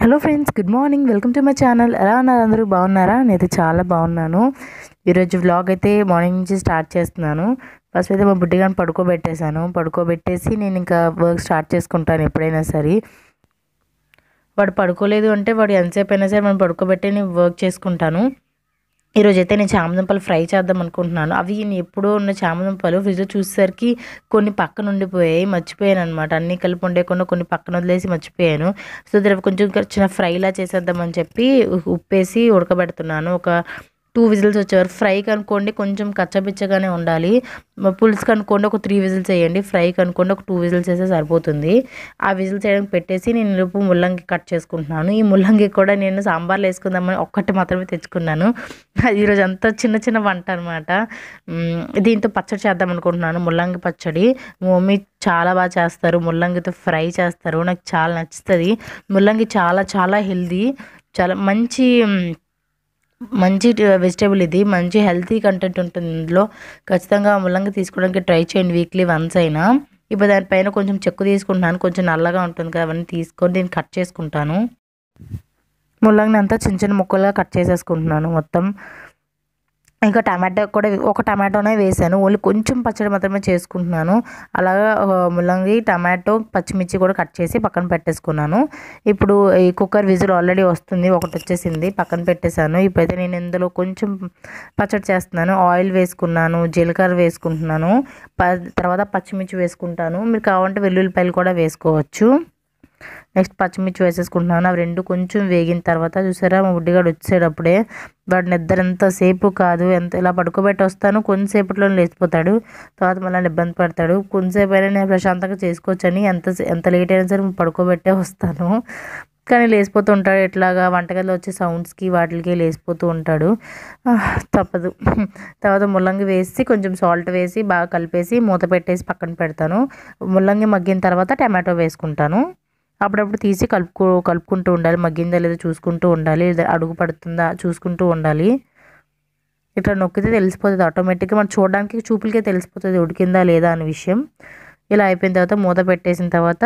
Hello friends good morning. Welcome to my channel. ఎలా ఉన్నారు అందరూ? బాగున్నారా? నేనైతే చాలా బాగున్నాను. ఈరోజు వ్లాగ్ అయితే మార్నింగ్ నుంచి స్టార్ట్ చేస్తున్నాను. ఫస్ట్ అయితే మా బుడ్డిగాని పడుకోబెట్టేశాను. పడుకోబెట్టేసి నేను ఇంకా వర్క్ స్టార్ట్ చేసుకుంటాను ఎప్పుడైనా సరే. వాడు పడుకోలేదు అంటే వాడు ఎంతసేపు అయినా సరే మనం పడుకోబెట్టి నేను వర్క్ చేసుకుంటాను. ఈరోజు అయితే నేను చామదుంపలు ఫ్రై చేద్దాం అనుకుంటున్నాను. అవి నేను ఎప్పుడూ ఉన్న చామదుంపలు ఫ్రిడ్జ్లో చూసేసరికి కొన్ని పక్కన ఉండిపోయాయి మర్చిపోయాను అనమాట అన్నీ కలిపి ఉండేకుండా కొన్ని పక్కన వదిలేసి మర్చిపోయాను. సో కొంచెం చిన్న ఫ్రైలా చేసేద్దామని చెప్పి ఉప్పేసి ఉడకబెడుతున్నాను. ఒక టూ విజిల్స్ వచ్చేవారు. ఫ్రై కనుక్కోండి కొంచెం కచ్చపిచ్చగానే ఉండాలి. పులుసు కనుక్కోండి ఒక త్రీ విజిల్స్ వేయండి. ఫ్రై కనుక్కోండి ఒక టూ విజిల్స్ వేస్తే సరిపోతుంది. ఆ విజిల్స్ వేయడానికి పెట్టేసి నేను లోపు ముల్లంగి కట్ చేసుకుంటున్నాను. ఈ ముల్లంగి కూడా నేను సాంబార్లో వేసుకుందామని ఒక్కటి మాత్రమే తెచ్చుకున్నాను. ఈరోజు అంతా చిన్న చిన్న వంట అనమాట దీంతో పచ్చడి చేద్దాం అనుకుంటున్నాను. ముల్లంగి పచ్చడి. మమ్మీ చాలా బాగా చేస్తారు. ముల్లంగితో ఫ్రై చేస్తారు. నాకు చాలా నచ్చుతుంది. ముల్లంగి చాలా చాలా హెల్దీ చాలా మంచి మంచి వెజిటేబుల్ ఇది. మంచి హెల్తీ కంటెంట్ ఉంటుంది ఇందులో. ఖచ్చితంగా ముల్లంగి తీసుకోవడానికి ట్రై చేయండి వీక్లీ వన్స్ అయినా. ఇప్పుడు దానిపైన కొంచెం చెక్కు తీసుకుంటున్నాను. కొంచెం నల్లగా ఉంటుంది కదా అవన్నీ తీసుకొని నేను కట్ చేసుకుంటాను. ముల్లంగిని అంతా చిన్న చిన్న ముక్కలుగా కట్ చేసేసుకుంటున్నాను మొత్తం. ఇంకా టమాటో కూడా ఒక టమాటోనే వేసాను. ఓన్లీ కొంచెం పచ్చడి మాత్రమే చేసుకుంటున్నాను. అలాగా ముల్లంగి టమాటో పచ్చిమిర్చి కూడా కట్ చేసి పక్కన పెట్టేసుకున్నాను. ఇప్పుడు ఈ కుక్కర్ విజిల్ ఆల్రెడీ వస్తుంది. ఒకటి వచ్చేసింది. పక్కన పెట్టేశాను. ఇప్పుడైతే నేను ఇందులో కొంచెం పచ్చడి చేస్తున్నాను. ఆయిల్ వేసుకున్నాను. జీలకర్ర వేసుకుంటున్నాను. తర్వాత పచ్చిమిర్చి వేసుకుంటాను. మీరు కావాలంటే వెల్లుల్లిపాయలు కూడా వేసుకోవచ్చు. నెక్స్ట్ పచ్చిమిర్చి వేసేసుకుంటున్నాను. అవి రెండు కొంచెం వేగిన తర్వాత చూసారా మా ఉడ్డిగాడు వచ్చేటప్పుడే వాడు నిద్ర ఎంతసేపు కాదు ఎంత ఇలా పడుకోబెట్టి వస్తాను కొంతసేపట్లో లేచిపోతాడు తర్వాత మళ్ళీ ఇబ్బంది పడతాడు. కొంతసేపు అయినా నేను ప్రశాంతంగా చేసుకోవచ్చని ఎంత ఎంత లేట్ అయినా సరే పడుకోబెట్టే వస్తాను. కానీ లేచిపోతూ ఉంటాడు. ఇట్లాగా వంటగదిలో వచ్చే సౌండ్స్కి వాటికి లేచిపోతూ ఉంటాడు. తప్పదు. తర్వాత ముల్లంగి వేసి కొంచెం సాల్ట్ వేసి బాగా కలిపేసి మూత పెట్టేసి పక్కన పెడతాను. ముల్లంగి మగ్గిన తర్వాత టమాటో వేసుకుంటాను. అప్పుడప్పుడు తీసి కలుపుకో కలుపుకుంటూ ఉండాలి. మగ్గిందా లేదా చూసుకుంటూ ఉండాలి. లేదా అడుగు పడుతుందా చూసుకుంటూ ఉండాలి. ఇట్లా నొక్కితే తెలిసిపోతుంది. ఆటోమేటిక్గా మనం చూడడానికి చూపులకే తెలిసిపోతుంది. ఉడికిందా లేదా అనే విషయం. ఇలా అయిపోయిన తర్వాత మూత పెట్టేసిన తర్వాత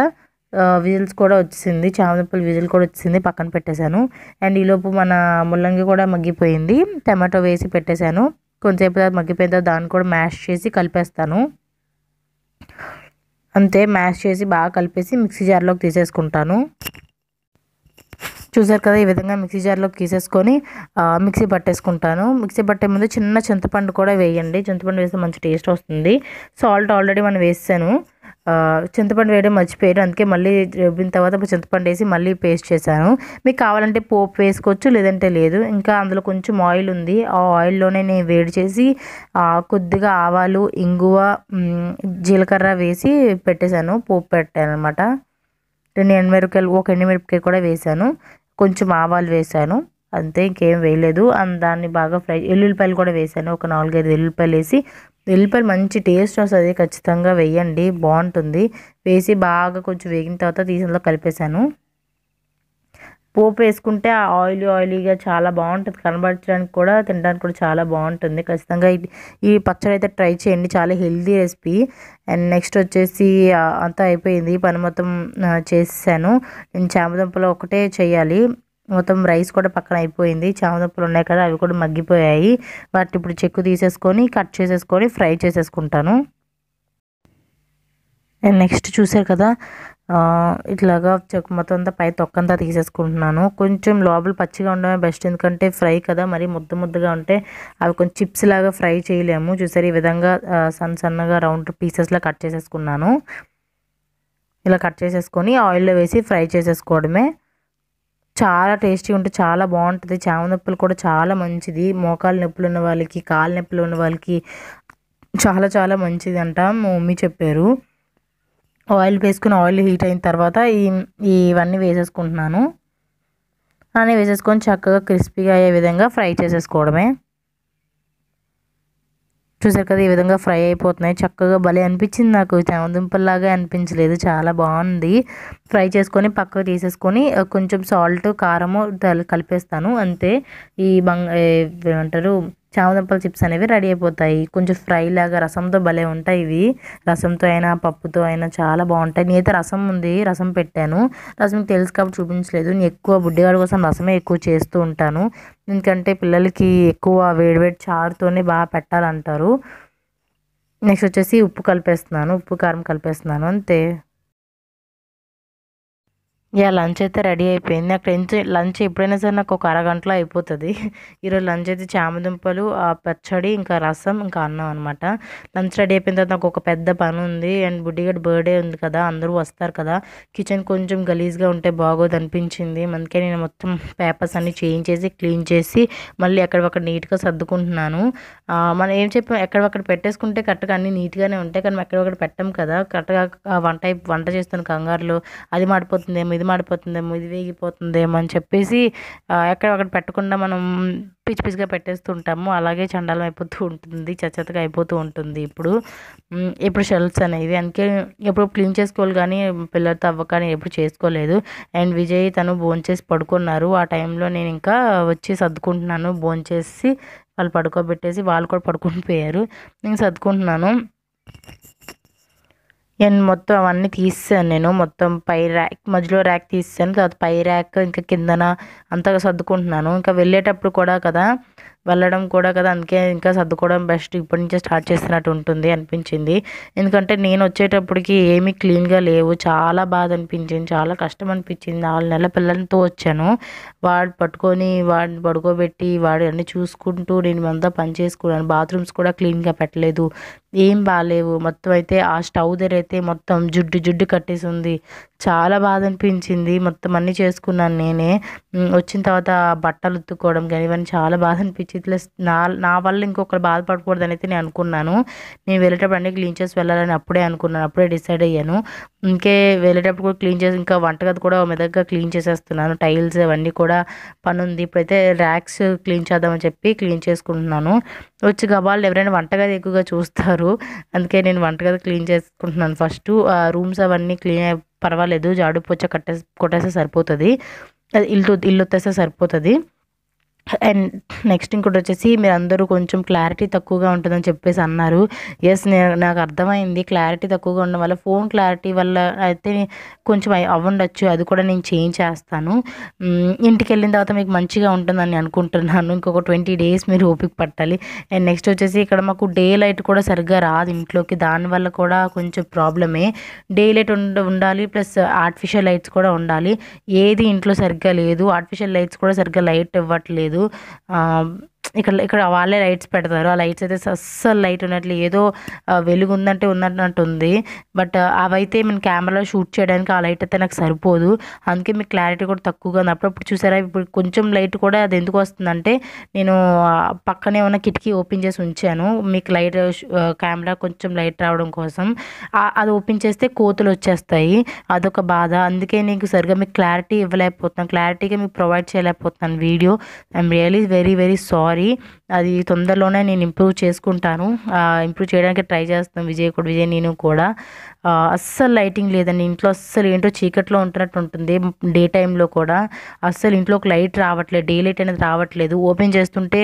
విజిల్స్ కూడా వచ్చింది చామదుంపలు విజిల్ కూడా వచ్చింది పక్కన పెట్టేశాను. అండ్ ఈలోపు మన ముల్లంగి కూడా మగ్గిపోయింది. టమాటో వేసి పెట్టేశాను. కొంతసేపు తర్వాత మగ్గిపోయిన తర్వాత దాన్ని కూడా మ్యాష్ చేసి కలిపేస్తాను. అంతే మ్యాష్ చేసి బాగా కలిపేసి మిక్సీ జార్లోకి తీసేసుకుంటాను. చూసారు కదా ఈ విధంగా మిక్సీ జార్లోకి తీసేసుకొని మిక్సీ పట్టేసుకుంటాను. మిక్సీ పట్టే ముందు చిన్న చింతపండు కూడా వేయండి. చింతపండు వేస్తే మంచి టేస్ట్ వస్తుంది. సాల్ట్ ఆల్రెడీ మనం వేసాను. చింతపండు వేయడం మర్చిపోయారు. అందుకే మళ్ళీ రుబ్బిన తర్వాత చింతపండు వేసి మళ్ళీ పేస్ట్ చేశాను. మీకు కావాలంటే పోపు వేసుకోవచ్చు లేదంటే లేదు. ఇంకా అందులో కొంచెం ఆయిల్ ఉంది. ఆ ఆయిల్లోనే నేను వేడి చేసి కొద్దిగా ఆవాలు ఇంగువ జీలకర్ర వేసి పెట్టేశాను. పోపు పెట్టాను అనమాట రెండు ఎండుమిరపకాయలు ఒక ఎండుమిరపకాయ కూడా వేశాను. కొంచెం ఆవాలు వేశాను. అంతే ఇంకేం వేయలేదు. దాన్ని బాగా ఫ్రై ఎల్లుల్లిపాయలు కూడా వేసాను ఒక నాలుగైదు ఎల్లుల్లిపాయలు వేసి వెల్లిపాయలు మంచి టేస్ట్ వస్తుంది ఖచ్చితంగా వేయండి బాగుంటుంది. వేసి బాగా కొంచెం వేగిన తర్వాత తీసిలో కలిపేశాను. పోపు వేసుకుంటే ఆ ఆయిలీ ఆయిలీగా చాలా బాగుంటుంది. కనబడడానికి కూడా తినడానికి కూడా చాలా బాగుంటుంది. ఖచ్చితంగా ఈ పచ్చడి అయితే ట్రై చేయండి. చాలా హెల్దీ రెసిపీ. అండ్ నెక్స్ట్ వచ్చేసి అంతా అయిపోయింది. పని మొత్తం చేసాను నేను చామదుంపలో ఒకటే చేయాలి. మొత్తం రైస్ కూడా పక్కన అయిపోయింది. చామదుంపలు ఉన్నాయి కదా అవి కూడా మగ్గిపోయాయి. వాటి ఇప్పుడు చెక్కు తీసేసుకొని కట్ చేసేసుకొని ఫ్రై చేసేసుకుంటాను. నెక్స్ట్ చూసారు కదా ఇట్లాగా చెక్కు మొత్తం అంతా పై తొక్కంతా తీసేసుకుంటున్నాను. కొంచెం లోపల పచ్చిగా ఉండడమే బెస్ట్ ఎందుకంటే ఫ్రై కదా మరి ముద్ద ముద్దగా ఉంటే అవి కొంచెం చిప్స్ లాగా ఫ్రై చేయలేము. చూసారు ఈ విధంగా సన్న సన్నగా రౌండ్ పీసెస్లా కట్ చేసేసుకున్నాను. ఇలా కట్ చేసేసుకొని ఆయిల్లో వేసి ఫ్రై చేసేసుకోవడమే. చాలా టేస్టీ ఉంటే చాలా బాగుంటుంది. చామ నొప్పులు కూడా చాలా మంచిది. మోకాలు నొప్పులు ఉన్న వాళ్ళకి కాలు నొప్పులు ఉన్న వాళ్ళకి చాలా చాలా మంచిది అంట మా మమ్మీ చెప్పారు. ఆయిల్ వేసుకుని ఆయిల్ హీట్ అయిన తర్వాత ఈ ఇవన్నీ వేసేసుకుంటున్నాను. అన్నీ వేసేసుకొని చక్కగా క్రిస్పీగా అయ్యే విధంగా ఫ్రై చేసేసుకోవడమే. చూసారు కదా ఈ విధంగా ఫ్రై అయిపోతున్నాయి. చక్కగా భలే అనిపించింది నాకు. చామదుంపల్లాగా అనిపించలేదు. చాలా బాగుంది. ఫ్రై చేసుకొని పక్కకు తీసేసుకొని కొంచెం సాల్ట్ కారము కలిపేస్తాను. అంతే. ఈ బంగ ఏమంటారు? చామదుంపల చిప్స్ అనేవి రెడీ అయిపోతాయి. కొంచెం ఫ్రై లాగా రసంతో భలే ఉంటాయి ఇవి. రసంతో అయినా పప్పుతో అయినా చాలా బాగుంటాయి. నేనైతే రసం ఉంది రసం పెట్టాను. రసం తెలుసు కాబట్టి చూపించలేదు. నేను ఎక్కువ బుడ్డిగాడి కోసం రసమే ఎక్కువ చేస్తూ ఉంటాను. ఎందుకంటే పిల్లలకి ఎక్కువ వేడివేడి చారుతోనే బాగా పెట్టాలంటారు. నెక్స్ట్ వచ్చేసి ఉప్పు కలిపేస్తున్నాను. ఉప్పు కారం కలిపేస్తున్నాను. అంతే. యా లంచ్ అయితే రెడీ అయిపోయింది. అక్కడ ఎంత లంచ్ ఎప్పుడైనా సరే నాకు ఒక అరగంటలో అయిపోతుంది. ఈరోజు లంచ్ అయితే చామదుంపలు ఆ పచ్చడి ఇంకా రసం ఇంకా అన్నం అనమాట లంచ్ రెడీ అయిపోయిన తర్వాత నాకు ఒక పెద్ద పని ఉంది అండ్ బుడ్డిగడ్ బర్త్డే ఉంది కదా అందరూ వస్తారు కదా. కిచెన్ కొంచెం గలీజ్గా ఉంటే బాగోదు అనిపించింది. అందుకే నేను మొత్తం పేపర్స్ అన్ని చేంజ్ చేసి క్లీన్ చేసి మళ్ళీ ఎక్కడొక్కడ నీట్గా సర్దుకుంటున్నాను. మనం ఏం చెప్పాం? ఎక్కడొక్కడ పెట్టేసుకుంటే కరెక్ట్గా అన్ని నీట్గానే ఉంటాయి. కానీ మనం ఎక్కడొక్కడ పెట్టాం కదా. కరెక్ట్గా వంట వంట చేస్తున్న కంగారులో. అది మాడిపోతుందేమో ఇది మాడిపోతుందేమో ఇది వేగిపోతుందేమో అని చెప్పేసి ఎక్కడ ఎక్కడొక్కడ పెట్టకుండా మనం పిచ్చి పిచ్చిగా పెట్టేస్తుంటాము. అలాగే చండాలం అయిపోతూ ఉంటుంది చచ్చతగా అయిపోతూ ఉంటుంది ఇప్పుడు. ఇప్పుడు షెల్ఫ్స్ అనేవి అందుకే ఎప్పుడు క్లీన్ చేసుకోవాలి కానీ పిల్లలతో అవ్వ కానీ ఎప్పుడు చేసుకోలేదు. అండ్ విజయ్ తను భోంచేసి పడుకున్నారు. ఆ టైంలో నేను ఇంకా వచ్చి సర్దుకుంటున్నాను. భోంచేసి వాళ్ళు పడుకోబెట్టేసి వాళ్ళు కూడా పడుకుని పోయారు. నేను సర్దుకుంటున్నాను. నేను మొత్తం అవన్నీ తీసాను నేను. మొత్తం పై ర్యాక్ మధ్యలో ర్యాక్ తీసాను తర్వాత పై ర్యాక్ ఇంకా కిందన అంతగా సర్దుకుంటున్నాను. ఇంకా వెళ్ళేటప్పుడు కూడా కదా వెళ్ళడం కూడా కదా అందుకే ఇంకా సర్దుకోవడం బెస్ట్. ఇప్పటి నుంచే స్టార్ట్ చేసినట్టు ఉంటుంది అనిపించింది. ఎందుకంటే నేను వచ్చేటప్పటికి ఏమీ క్లీన్గా లేవు. చాలా బాధ అనిపించింది. చాలా కష్టం అనిపించింది. నాలుగు నెలల పిల్లలతో వచ్చాను. వాడు పట్టుకొని వాడిని పడుకోబెట్టి వాడు అన్ని చూసుకుంటూ నేను అంతా పని చేసుకున్నాను. బాత్రూమ్స్ కూడా క్లీన్గా పెట్టలేదు. ఏం బాగాలేవు. మొత్తం అయితే ఆ స్టవ్ దగ్గర అయితే మొత్తం జుడ్డు జుడ్డు కట్టేసి ఉంది చాలా బాధ అనిపించింది. మొత్తం అన్నీ చేసుకున్నాను నేనే. వచ్చిన తర్వాత బట్టలు ఉత్తుకోవడం కానీ ఇవన్నీ చాలా బాధ అనిపించింది. ప్లస్ నా నా వల్ల ఇంకొకరు బాధపడకూడదని అయితే నేను అనుకున్నాను. నేను వెళ్ళేటప్పుడు అన్నీ క్లీన్ చేసి వెళ్ళాలని అప్పుడే అనుకున్నాను. అప్పుడే డిసైడ్ అయ్యాను. ఇంకే వెళ్ళేటప్పుడు కూడా క్లీన్ చేసి ఇంకా వంటగది కూడా మెదగ్గా క్లీన్ చేసేస్తున్నాను. టైల్స్ అవన్నీ కూడా పని ఉంది ఇప్పుడైతే ర్యాక్స్ క్లీన్ చేద్దామని చెప్పి క్లీన్ చేసుకుంటున్నాను. వచ్చి గబాళ్ళు ఎవరైనా వంటగది ఎక్కువగా చూస్తారు. అందుకే నేను వంటగది క్లీన్ చేసుకుంటున్నాను ఫస్ట్. ఆ రూమ్స్ అవన్నీ క్లీన్ పర్వాలేదు. జాడు పొచ్చ కట్టే కొట్టేస్తే సరిపోతుంది. అది ఇల్లు ఇల్లు వచ్చేస్తే సరిపోతుంది. అండ్ నెక్స్ట్ ఇంకోటి వచ్చేసి మీరు అందరూ కొంచెం క్లారిటీ తక్కువగా ఉంటుందని చెప్పేసి అన్నారు. ఎస్ నేను నాకు అర్థమైంది. క్లారిటీ తక్కువగా ఉండడం వల్ల ఫోన్ క్లారిటీ వల్ల అయితే కొంచెం అవ్వండొచ్చు. అది కూడా నేను చేంజ్ చేస్తాను. ఇంటికి వెళ్ళిన తర్వాత మీకు మంచిగా ఉంటుందని అనుకుంటున్నాను. ఇంకొక ట్వంటీ డేస్ మీరు ఓపిక పట్టాలి. అండ్ నెక్స్ట్ వచ్చేసి ఇక్కడ మాకు డే లైట్ కూడా సరిగ్గా రాదు ఇంట్లోకి. దానివల్ల కూడా కొంచెం ప్రాబ్లమే. డే లైట్ ఉండ ఉండాలి. ప్లస్ ఆర్టిఫిషియల్ లైట్స్ కూడా ఉండాలి. ఏది ఇంట్లో సరిగ్గా లేదు. ఆర్టిఫిషియల్ లైట్స్ కూడా సరిగ్గా లైట్ ఇవ్వట్లేదు. ఆ, ఇక్కడ ఇక్కడ వాళ్ళే లైట్స్ పెడతారు. ఆ లైట్స్ అయితే అస్సలు లైట్ ఉన్నట్లు ఏదో వెలుగు ఉందంటే ఉన్నట్టు ఉంది బట్ అవైతే మేము కెమెరాలో షూట్ చేయడానికి ఆ లైట్ అయితే నాకు సరిపోదు. అందుకే మీకు క్లారిటీ కూడా తక్కువగా ఉంది. అప్పుడప్పుడు చూసారా? ఇప్పుడు కొంచెం లైట్ కూడా అది ఎందుకు వస్తుందంటే నేను పక్కనే ఉన్న కిటికీ ఓపెన్ చేసి ఉంచాను. మీకు లైట్ కెమెరా కొంచెం లైట్ రావడం కోసం. అది ఓపెన్ చేస్తే కోతులు వచ్చేస్తాయి. అదొక బాధ. అందుకే నీకు సరిగ్గా మీకు క్లారిటీ ఇవ్వలేకపోతున్నాను. క్లారిటీగా మీకు ప్రొవైడ్ చేయలేకపోతున్నాను video. I'm really very very sorry. అది తొందరలోనే నేను ఇంప్రూవ్ చేసుకుంటాను. ఇంప్రూవ్ చేయడానికి ట్రై చేస్తాను. విజయ్ కూడా విజయ్ నేను కూడా. అస్సలు లైటింగ్ లేదండి. ఇంట్లో అస్సలు ఏంటో చీకట్లో ఉంటున్నట్టు ఉంటుంది డే టైంలో కూడా. అస్సలు ఇంట్లోకి లైట్ రావట్లేదు డే లైట్ అనేది రావట్లేదు. ఓపెన్ చేస్తుంటే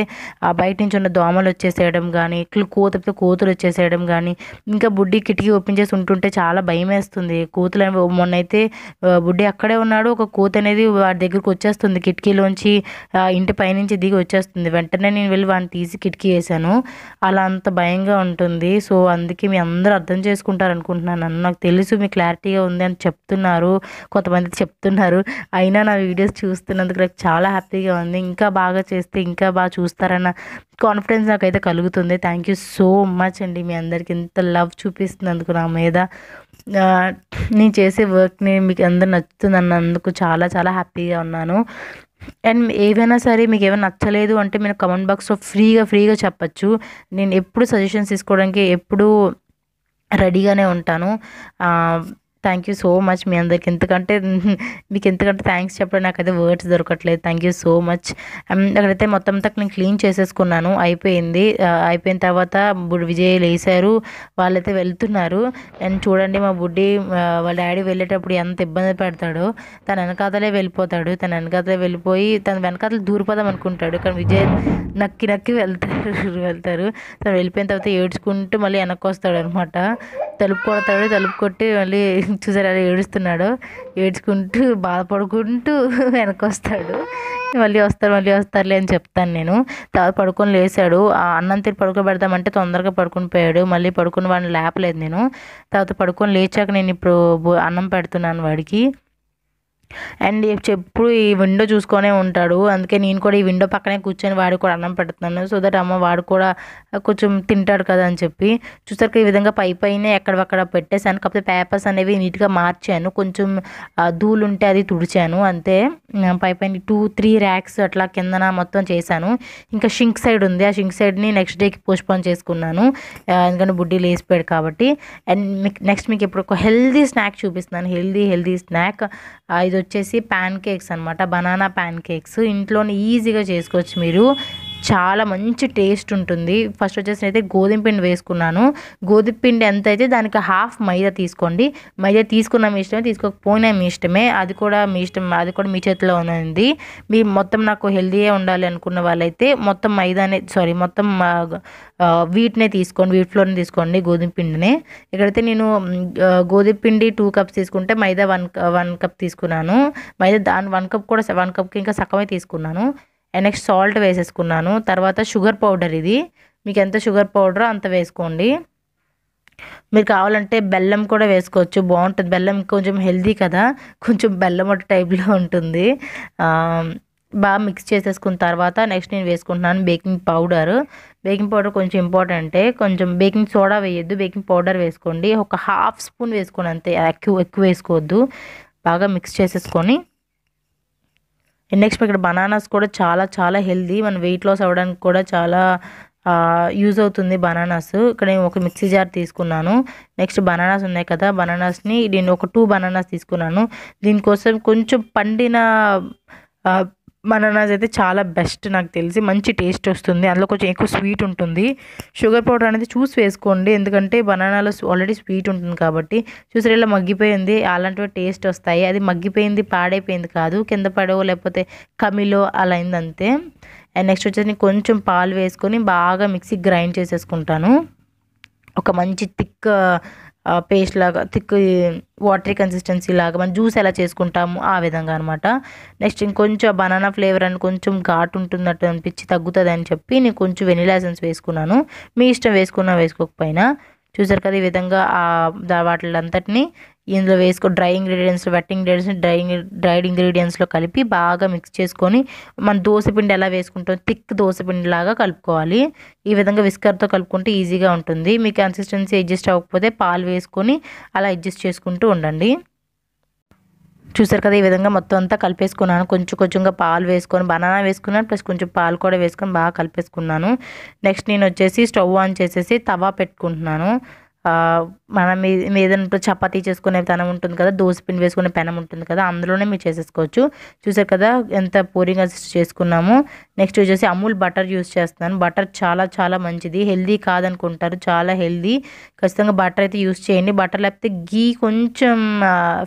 ఆ బయట నుంచి ఉన్న దోమలు వచ్చేసేయడం కానీ కోతులతో కోతులు వచ్చేసేయడం కానీ ఇంకా బుడ్డి కిటికీ ఓపెన్ చేసి ఉంటుంటే చాలా భయం వేస్తుంది. కోతులు మొన్న అయితే బుడ్డి అక్కడే ఉన్నాడు. ఒక కోత అనేది వాడి దగ్గరకు వచ్చేస్తుంది కిటికీలోంచి ఇంటి పైనుంచి దిగి వచ్చేస్తుంది. వెంటనే నేను వెళ్ళి వాడిని తీసి కిటికీ వేసాను అలా అంత భయంగా ఉంటుంది. సో అందుకే మీ అందరూ అర్థం చేసుకుంటారు అనుకుంటున్నాను చేస్తున్నాను నాకు తెలుసు మీ క్లారిటీగా ఉంది అని చెప్తున్నారు కొంతమంది చెప్తున్నారు. అయినా నా వీడియోస్ చూస్తున్నందుకు నాకు చాలా హ్యాపీగా ఉంది. ఇంకా బాగా చేస్తే ఇంకా బాగా చూస్తారన్న కాన్ఫిడెన్స్ నాకైతే కలుగుతుంది. థ్యాంక్ యూ సో మచ్ అండి. మీ అందరికి ఇంత లవ్ చూపిస్తున్నందుకు నా మీద. నేను చేసే వర్క్ని మీకు అందరు నచ్చుతుంది అన్నందుకు చాలా చాలా హ్యాపీగా ఉన్నాను. అండ్ ఏవైనా సరే మీకు ఏమైనా నచ్చలేదు అంటే మీరు కమెంట్ బాక్స్లో ఫ్రీగా ఫ్రీగా చెప్పచ్చు. నేను ఎప్పుడు సజెషన్స్ తీసుకోవడానికి ఎప్పుడు రెడీగానే ఉంటాను. థ్యాంక్ యూ సో మచ్ మీ అందరికి. ఎందుకంటే మీకు ఎందుకంటే థ్యాంక్స్ చెప్పడం నాకైతే వర్డ్స్ దొరకట్లేదు. థ్యాంక్ యూ సో మచ్ అక్కడైతే మొత్తం అంతా నేను క్లీన్ చేసేసుకున్నాను. అయిపోయింది. Uh, అయిపోయిన తర్వాత బుడ్ విజయ్ లేసారు. వాళ్ళైతే వెళ్తున్నారు. అండ్ చూడండి మా బుడ్డి uh, వాళ్ళ డాడీ వెళ్ళేటప్పుడు ఎంత ఇబ్బంది పెడతాడో. తన వెనకాతలే వెళ్ళిపోతాడు. తన వెనకాతలే వెళ్ళిపోయి తన వెనకాతలు దూరిపోదాం అనుకుంటాడు. కానీ విజయ్ నక్కి నక్కి వెళ్తారు వెళ్తారు. తను వెళ్ళిపోయిన తర్వాత ఏడ్చుకుంటూ మళ్ళీ వెనక్కి వస్తాడు అనమాట తలుపు కొడతాడు. తలుపు కొట్టి మళ్ళీ చూసారు ఏడుస్తున్నాడు ఏడ్చుకుంటూ బాధపడుకుంటూ వెనక్కి వస్తాడు మళ్ళీ వస్తారు మళ్ళీ వస్తారులే అని చెప్తాను నేను. తర్వాత పడుకొని లేచాడు. ఆ అన్నం తిని పడుకోబెడదామంటే తొందరగా పడుకొని పోయాడు. మళ్ళీ పడుకుని వాడిని లేపలేదు నేను. తర్వాత పడుకొని లేచాక నేను ఇప్పుడు బో- అన్నం పెడుతున్నాను వాడికి. అండ్ ఎప్పుడు ఈ విండో చూసుకొనే ఉంటాడు. అందుకే నేను కూడా ఈ విండో పక్కనే కూర్చొని వాడు కూడా అన్నం పెడుతున్నాను. సో దట్ అమ్మ వాడు కూడా కొంచెం తింటాడు కదా అని చెప్పి చూసాక ఈ విధంగా పై పైన ఎక్కడక్కడ పెట్టేశాను. కాకపోతే పేపర్స్ అనేవి నీట్గా మార్చాను. కొంచెం ఆ, ధూళి ఉంటే అది తుడిచాను. అంతే. పై పైన టూ త్రీ ర్యాక్స్ అట్లా కిందన మొత్తం చేశాను. ఇంకా షింక్ సైడ్ ఉంది. ఆ షింక్ సైడ్ని నెక్స్ట్ డేకి పోస్ట్పోన్ చేసుకున్నాను. ఎందుకంటే బుడ్డి లేసిపోయాడు కాబట్టి. అండ్ మీకు నెక్స్ట్ మీకు ఇప్పుడు ఒక హెల్దీ స్నాక్ చూపిస్తున్నాను. Healthy healthy snack. ఇది వచ్చేసి ప్యాన్ కేక్స్ అనమాట బనానా ప్యాన్ కేక్స్. ఇంట్లోనే ఈజీగా చేసుకోవచ్చు మీరు. చాలా మంచి టేస్ట్ ఉంటుంది. ఫస్ట్ వచ్చేసి అయితే గోధుమ పిండి వేసుకున్నాను. గోధుమ పిండి ఎంత అయితే దానికి హాఫ్ మైదా తీసుకోండి. మైదా తీసుకున్న మీ ఇష్టమే తీసుకోకపోయినా మీ ఇష్టమే. అది కూడా మీ ఇష్టం అది కూడా మీ చేతిలో ఉంది మీ మొత్తం నాకు హెల్దీగా ఉండాలి అనుకున్న వాళ్ళైతే మొత్తం మైదానే సారీ మొత్తం వీటినే తీసుకోండి. వీట్ ఫ్లోర్ని తీసుకోండి గోధుమ పిండినే. ఇక్కడైతే నేను గోధుమ పిండి టూ కప్స్ తీసుకుంటే మైదా వన్ వన్ కప్ తీసుకున్నాను. మైదా దాని వన్ కప్ కూడా వన్ కప్కి ఇంకా సగమే తీసుకున్నాను. నెక్స్ట్ సాల్ట్ వేసేసుకున్నాను. తర్వాత షుగర్ పౌడర్ ఇది. మీకు ఎంత షుగర్ పౌడర్ అంత వేసుకోండి. మీరు కావాలంటే బెల్లం కూడా వేసుకోవచ్చు. బాగుంటుంది. బెల్లం కొంచెం హెల్దీ కదా. కొంచెం బెల్లం ఒకటి టైప్లో ఉంటుంది. బాగా మిక్స్ చేసేసుకున్న తర్వాత నెక్స్ట్ నేను వేసుకుంటున్నాను బేకింగ్ పౌడర్ బేకింగ్ పౌడర్ కొంచెం ఇంపార్టెంటే కొంచెం బేకింగ్ సోడా వేయొద్దు. బేకింగ్ పౌడర్ వేసుకోండి. ఒక హాఫ్ స్పూన్ వేసుకోండి అంతే. ఎక్కువ ఎక్కువ వేసుకోవద్దు. బాగా మిక్స్ చేసేసుకొని నెక్స్ట్ ఇక్కడ బనానాస్ కూడా చాలా చాలా హెల్దీ మన వెయిట్ లాస్ అవ్వడానికి కూడా చాలా యూజ్ అవుతుంది బనానాస్ ఇక్కడ నేను ఒక మిక్సీ జార్ తీసుకున్నాను. నెక్స్ట్ బనానాస్ ఉన్నాయి కదా. బనానాస్ని నేను ఒక టూ బనానాస్ తీసుకున్నాను. దీనికోసం కొంచెం పండిన బనానాస్ అయితే చాలా బెస్ట్ నాకు తెలిసి. మంచి టేస్ట్ వస్తుంది. అందులో కొంచెం ఎక్కువ స్వీట్ ఉంటుంది. షుగర్ పౌడర్ అనేది చూసి వేసుకోండి. ఎందుకంటే బనానాలో ఆల్రెడీ స్వీట్ ఉంటుంది కాబట్టి. చూసారు ఇలా మగ్గిపోయింది. అలాంటివి టేస్ట్ వస్తాయి. అది మగ్గిపోయింది పాడైపోయింది కాదు. కింద పడవో లేకపోతే కమిలో అలా అయింది అంతే అండ్ నెక్స్ట్ వచ్చేసి నేను కొంచెం పాలు వేసుకొని బాగా మిక్సీ గ్రైండ్ చేసేసుకుంటాను. ఒక మంచి థిక్ పేస్ట్ లాగా థిక్ వాటరీ కన్సిస్టెన్సీ లాగా మనం జ్యూస్ ఎలా చేసుకుంటాము ఆ విధంగా అనమాట నెక్స్ట్ ఇంకొంచెం బనానా ఫ్లేవర్ అని కొంచెం ఘాటు ఉంటున్నట్టు అనిపించి తగ్గుతుంది అని చెప్పి నేను కొంచెం వెనిలా ఎసెన్స్ వేసుకున్నాను. మీ ఇష్టం వేసుకున్నా వేసుకోకపోయినా చూసారు కదా ఈ విధంగా ఆ దా- వాటిలంతటిని ఇందులో వేసుకో dry ingredients wet ingredients dry dried ఇంగ్రీడియంట్స్లో కలిపి బాగా మిక్స్ చేసుకొని మన దోశపిండి ఎలా వేసుకుంటాం? థిక్ దోశపిండి లాగా కలుపుకోవాలి. ఈ విధంగా విస్కర్తో కలుపుకుంటే ఈజీగా ఉంటుంది. మీ కన్సిస్టెన్సీ అడ్జస్ట్ అవ్వకపోతే పాలు వేసుకొని అలా అడ్జస్ట్ చేసుకుంటూ ఉండండి. చూసారు కదా ఈ విధంగా మొత్తం అంతా కలిపేసుకున్నాను. కొంచెం కొంచెంగా పాలు వేసుకొని బనానా వేసుకున్నాను. ప్లస్ కొంచెం పాలు కూడా వేసుకొని బాగా కలిపేసుకున్నాను. నెక్స్ట్ నేను వచ్చేసి స్టవ్ ఆన్ చేసేసి తవా పెట్టుకుంటున్నాను. మనం మీద ఏదైనా చపాతీ చేసుకునే పెనం ఉంటుంది కదా దోశ పిండి వేసుకునే పెనం ఉంటుంది కదా అందులోనే మీరు చేసేసుకోవచ్చు. చూసారు కదా ఎంత పూరింగ్ చేసుకున్నాము. నెక్స్ట్ వచ్చేసి అమూల్ బటర్ యూస్ చేస్తున్నాను. బటర్ చాలా చాలా మంచిది. హెల్దీ కాదనుకుంటారు. చాలా హెల్దీ. ఖచ్చితంగా బటర్ అయితే యూస్ చేయండి. బటర్ లేకపోతే గీ కొంచెం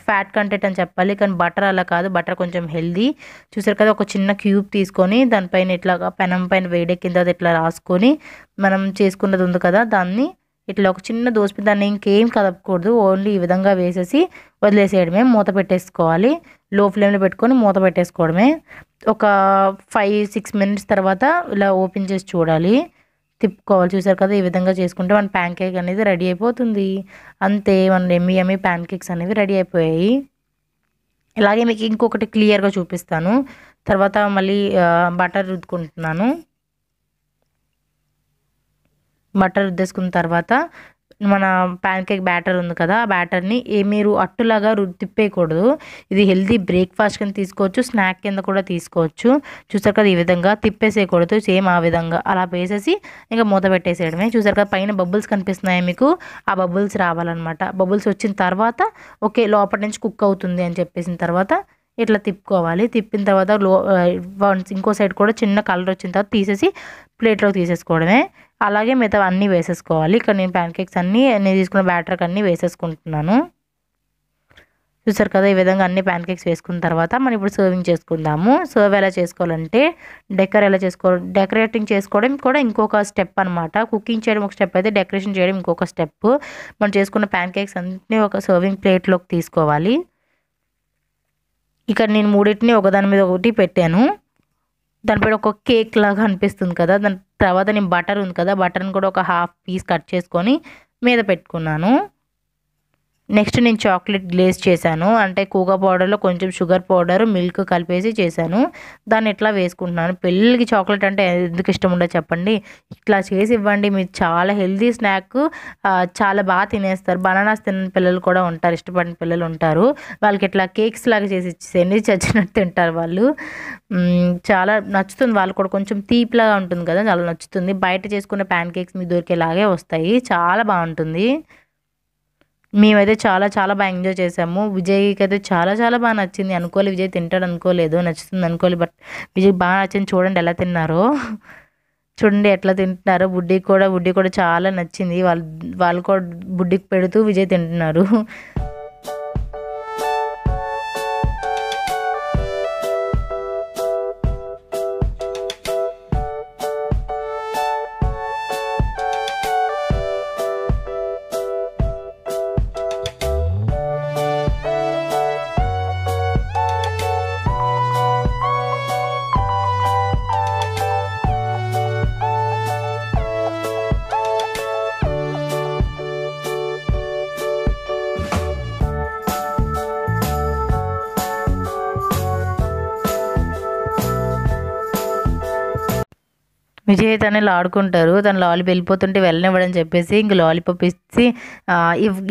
ఫ్యాట్ కంటెంట్ అని చెప్పాలి. కానీ బటర్ అలా కాదు. బటర్ కొంచెం హెల్దీ. చూసారు కదా ఒక చిన్న క్యూబ్ తీసుకొని దానిపైన ఇట్లా పెనం పైన వేడెక్కిన తర్వాత ఇట్లా రాసుకొని మనం చేసుకున్నది ఉంది కదా దాన్ని ఇట్లా ఒక చిన్న దోసపి దాన్ని ఇంకేం కదపకూడదు ఓన్లీ ఈ విధంగా వేసేసి వదిలేసేయడమే మూత పెట్టేసుకోవాలి. లో ఫ్లేమ్లో పెట్టుకొని మూత పెట్టేసుకోవడమే. ఒక ఫైవ్ సిక్స్ మినిట్స్ తర్వాత ఇలా ఓపెన్ చేసి చూడాలి. తిప్పుకోవాలి. చూసారు కదా ఈ విధంగా చేసుకుంటే మన ప్యాన్ కేక్ అనేది రెడీ అయిపోతుంది. అంతే మన ఎమ్మి ఎమ్మి ప్యాన్ కేక్స్ అనేవి రెడీ అయిపోయాయి. ఇలాగే మీకు ఇంకొకటి క్లియర్గా చూపిస్తాను. తర్వాత మళ్ళీ బటర్ రుద్దుకుంటున్నాను. బటర్ రుద్దేసుకున్న తర్వాత మన ప్యాన్ కేక్ బ్యాటర్ ఉంది కదా ఆ బ్యాటర్ని ఏ మీరు అట్టులాగా తిప్పేయకూడదు. ఇది హెల్తీ బ్రేక్ఫాస్ట్ కింద తీసుకోవచ్చు స్నాక్ కింద కూడా తీసుకోవచ్చు. చూసారు కదా ఈ విధంగా తిప్పేసేయకూడదు సేమ్ ఆ విధంగా. అలా వేసేసి ఇంకా మూత పెట్టేసేయడమే. చూసారు కదా పైన బబుల్స్ కనిపిస్తున్నాయి మీకు ఆ బబుల్స్ రావాలన్నమాట. బబుల్స్ వచ్చిన తర్వాత ఓకే లోపల నుంచి కుక్ అవుతుంది అని చెప్పేసిన తర్వాత ఇట్లా తిప్పుకోవాలి. తిప్పిన తర్వాత లో వన్స్ ఇంకో సైడ్ కూడా చిన్న కలర్ వచ్చిన తర్వాత తీసేసి ప్లేట్లో తీసేసుకోవడమే. అలాగే మిగతా అన్నీ వేసేసుకోవాలి. ఇక్కడ నేను ప్యాన్ కేక్స్ అన్నీ నేను తీసుకున్న బ్యాటర్కి అన్నీ వేసేసుకుంటున్నాను. చూసారు కదా ఈ విధంగా అన్ని ప్యాన్ కేక్స్ వేసుకున్న తర్వాత మనం ఇప్పుడు సర్వింగ్ చేసుకుందాము. సర్వ్ ఎలా చేసుకోవాలంటే డెకర్ ఎలా చేసుకో డెకరేటింగ్ చేసుకోవడం కూడా ఇంకొక స్టెప్ అనమాట కుకింగ్ చేయడం ఒక స్టెప్ అయితే డెకరేషన్ చేయడం ఇంకొక స్టెప్ మనం చేసుకున్న ప్యాన్ కేక్స్ అన్నీ ఒక సర్వింగ్ ప్లేట్లోకి తీసుకోవాలి. ఇక్కడ నేను మూడింటిని ఒకదాని మీద ఒకటి పెట్టాను. దానిపైన ఒక కేక్ లాగా అనిపిస్తుంది కదా. దాని తర్వాత నేను బటర్ ఉంది కదా. బటర్ని కూడా ఒక హాఫ్ పీస్ కట్ చేసుకొని మీద పెట్టుకున్నాను. నెక్స్ట్ నేను చాక్లెట్ గ్లేజ్ చేశాను. అంటే కూగా పౌడర్లో కొంచెం షుగర్ పౌడర్ మిల్క్ కలిపేసి చేశాను. దాన్ని ఎట్లా వేసుకుంటున్నాను? పిల్లలకి చాక్లెట్ అంటే ఎందుకు ఇష్టం ఉండదు చెప్పండి. ఇట్లా చేసి ఇవ్వండి. మీరు చాలా హెల్దీ స్నాక్. చాలా బాగా తినేస్తారు. బనానాస్ తిన్న పిల్లలు కూడా ఉంటారు. ఇష్టపడిన పిల్లలు ఉంటారు. వాళ్ళకి ఇట్లా కేక్స్ లాగా చేసి ఇచ్చేయండి చచ్చినట్టు తింటారు వాళ్ళు. చాలా నచ్చుతుంది. వాళ్ళు కూడా కొంచెం తీపిలాగా ఉంటుంది కదా. చాలా నచ్చుతుంది. బయట చేసుకున్న ప్యాన్ కేక్స్ మీకు దొరికేలాగే వస్తాయి. చాలా బాగుంటుంది. మేమైతే చాలా చాలా బాగా ఎంజాయ్ చేసాము. విజయ్కి అయితే చాలా చాలా బాగా నచ్చింది. అనుకోలేదు విజయ్ తింటాడు అనుకోలేదు నచ్చుతుంది అనుకోలేదు బట్ విజయ్ బాగా నచ్చింది. చూడండి ఎలా తిన్నారో. చూడండి ఎట్లా తింటున్నారో. బుడ్డికి కూడా బుడ్డి కూడా చాలా నచ్చింది. వాళ్ళు వాళ్ళు కూడా బుడ్డికి పెడుతూ విజయ్ తింటున్నారు. విజయ్ తనలో ఆడుకుంటారు తను లాలి వెళ్ళిపోతుంటే వెళ్ళనివ్వడని చెప్పేసి ఇంక లాలీపాప్ ఇచ్చి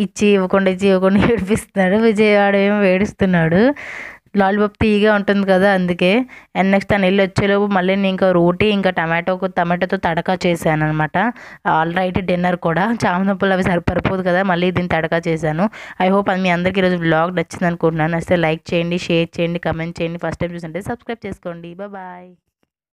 ఇచ్చి ఇవ్వకుండా ఇచ్చి ఇవ్వకుండా ఏడిపిస్తున్నాడు. విజయ్ ఆడేమో ఏడుస్తున్నాడు. లాలీపాప్ తీయగా ఉంటుంది కదా అందుకే. అండ్ నెక్స్ట్ తను వెళ్ళి వచ్చేలోపు మళ్ళీ నేను ఇంకా రోటీ ఇంకా టమాటో టమాటోతో తడకా చేశాను అనమాట ఆల్ రైట్ డిన్నర్ కూడా. చామదుంపలు అవి సరిపరిపోదు కదా మళ్ళీ దీన్ని తడకా చేశాను. ఐ హోప్ అది మీ అందరికీ ఈరోజు బ్లాగ్ నచ్చింది అనుకుంటున్నాను నచ్చితే లైక్ చేయండి షేర్ చేయండి కమెంట్ చేయండి. ఫస్ట్ టైం చూస్తుంటే సబ్స్క్రైబ్ చేసుకోండి. బాయ్.